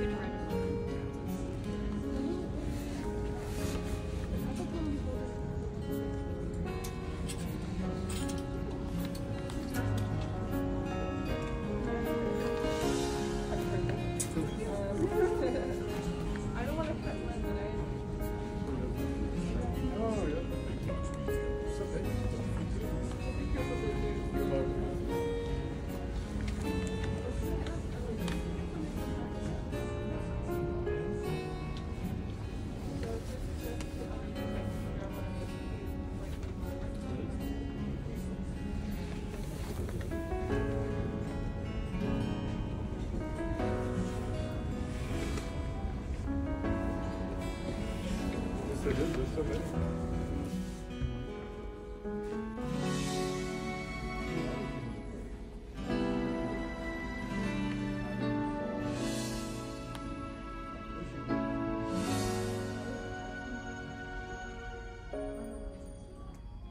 Good It is. There's so many.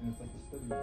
And it's like a study.